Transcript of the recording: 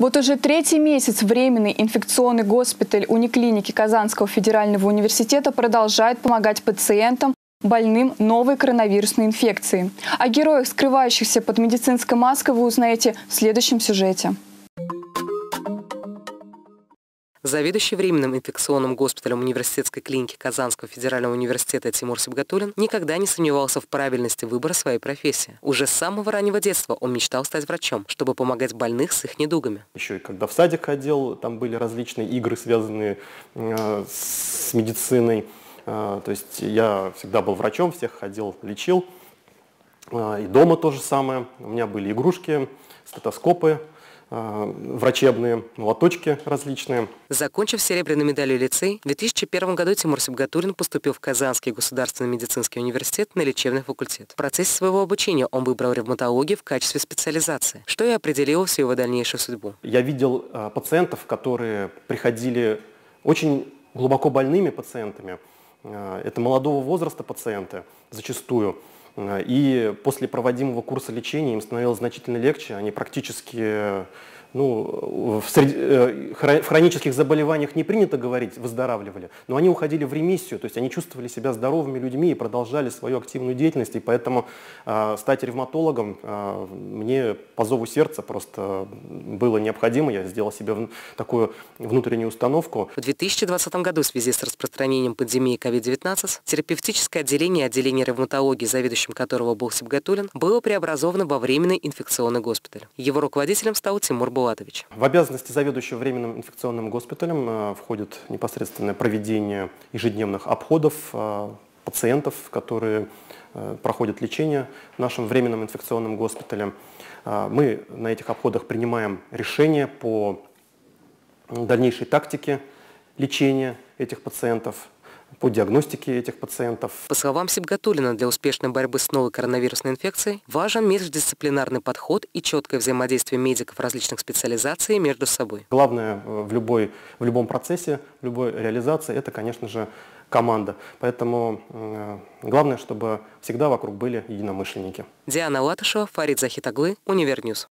Вот уже третий месяц временный инфекционный госпиталь униклиники Казанского федерального университета продолжает помогать пациентам, больным новой коронавирусной инфекцией. О героях, скрывающихся под медицинской маской, вы узнаете в следующем сюжете. Заведующий временным инфекционным госпиталем университетской клиники Казанского федерального университета Тимур Сибгатулин никогда не сомневался в правильности выбора своей профессии. Уже с самого раннего детства он мечтал стать врачом, чтобы помогать больных с их недугами. Еще и когда в садик ходил, там были различные игры, связанные э, с медициной. Э, то есть я всегда был врачом, всех ходил, лечил. Э, и дома то же самое. У меня были игрушки, стетоскопы, врачебные молоточки различные. Закончив серебряной медалью лицей, в 2001 году Тимур Сибгатулин поступил в Казанский государственный медицинский университет на лечебный факультет. В процессе своего обучения он выбрал ревматологию в качестве специализации, что и определило всю его дальнейшую судьбу. Я видел э, пациентов, которые приходили очень глубоко больными пациентами. Э, это молодого возраста пациенты зачастую. И после проводимого курса лечения им становилось значительно легче, они практически ну, в, среди, э, в хронических заболеваниях не принято говорить, выздоравливали, но они уходили в ремиссию, то есть они чувствовали себя здоровыми людьми и продолжали свою активную деятельность, и поэтому э, стать ревматологом э, мне по зову сердца просто было необходимо, я сделал себе в, такую внутреннюю установку. В 2020 году в связи с распространением пандемии COVID-19 терапевтическое отделение отделения ревматологии, заведующим которого был Сибгатулин, было преобразовано во временный инфекционный госпиталь. Его руководителем стал Тимур Булатович. В обязанности заведующего временным инфекционным госпиталем э, входит непосредственное проведение ежедневных обходов э, пациентов, которые э, проходят лечение в нашем временном инфекционном госпитале. Мы на этих обходах принимаем решения по дальнейшей тактике лечения этих пациентов, по диагностике этих пациентов. По словам Сибгатулина, для успешной борьбы с новой коронавирусной инфекцией важен междисциплинарный подход и четкое взаимодействие медиков различных специализаций между собой. Главное э, в, любой, в любом процессе, в любой реализации, это, конечно же, команда. Поэтому э, главное, чтобы всегда вокруг были единомышленники. Диана Латышева, Фарид Захитаглы, Универ News.